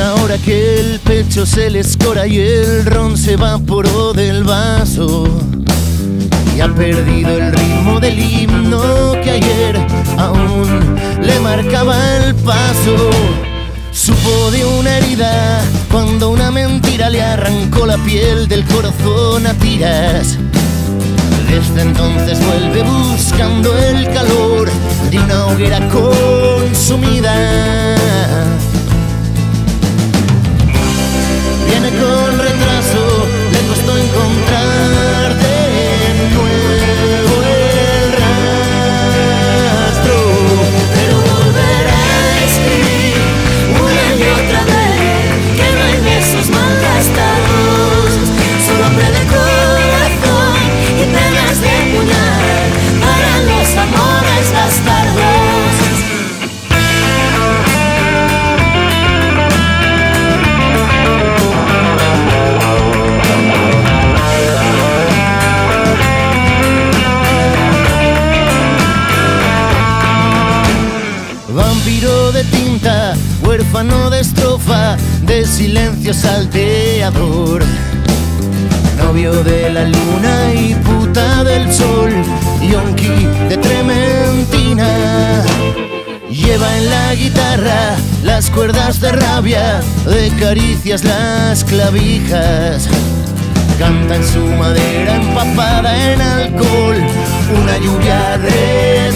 Ahora que el pecho se le escora y el ron se evaporó del vaso y ha perdido el ritmo del himno que ayer aún le marcaba el paso. Supo de una herida cuando una mentira le arrancó la piel del corazón a tiras. Desde entonces vuelve buscando el calor de una hoguera consumida. Vampiro de tinta, huérfano de estrofa, de silencio salteador. Novio de la luna y puta del sol, yonki de trementina. Lleva en la guitarra las cuerdas de rabia, de caricias las clavijas. Canta en su madera empapada en alcohol, una lluvia retenida.